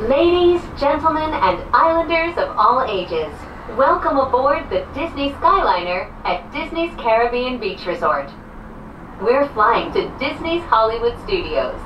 Ladies, gentlemen, and islanders of all ages, welcome aboard the Disney Skyliner at Disney's Caribbean Beach Resort. We're flying to Disney's Hollywood Studios.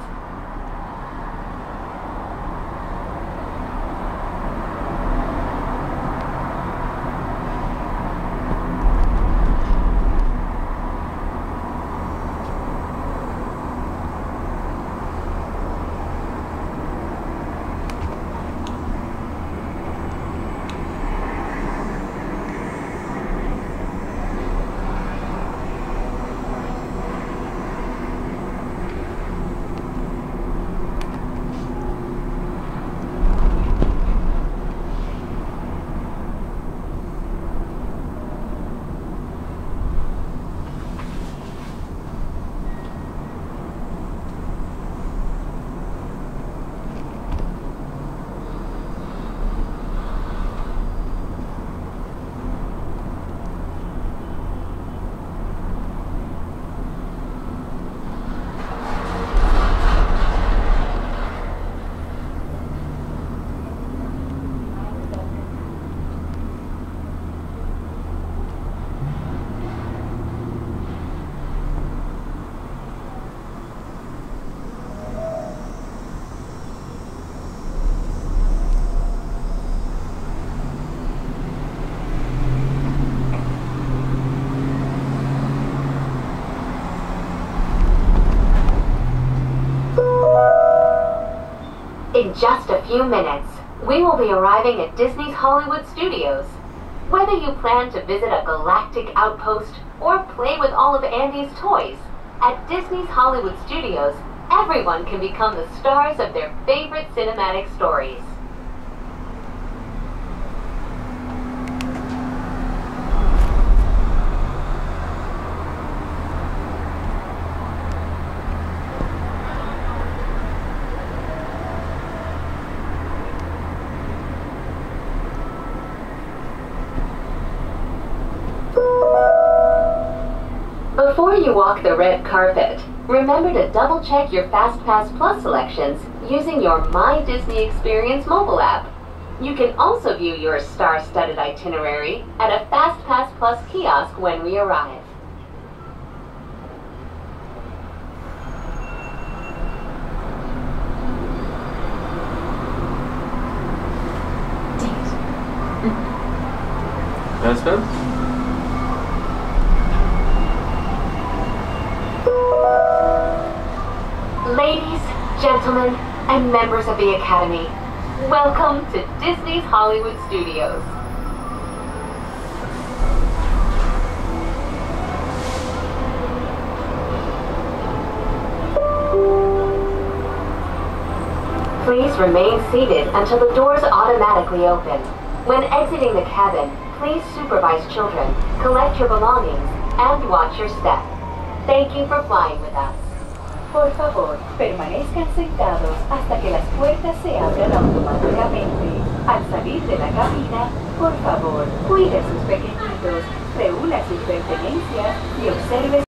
In just a few minutes, we will be arriving at Disney's Hollywood Studios. Whether you plan to visit a galactic outpost or play with all of Andy's toys, at Disney's Hollywood Studios, everyone can become the stars of their favorite cinematic stories. Before you walk the red carpet, remember to double check your FastPass Plus selections using your My Disney Experience mobile app. You can also view your star-studded itinerary at a FastPass Plus kiosk when we arrive. Husband? Gentlemen, and members of the Academy, welcome to Disney's Hollywood Studios. Please remain seated until the doors automatically open. When exiting the cabin, please supervise children, collect your belongings, and watch your step. Thank you for flying with us. Por favor, permanezcan sentados hasta que las puertas se abran automáticamente. Al salir de la cabina, por favor, cuide a sus pequeñitos, reúna sus pertenencias y observe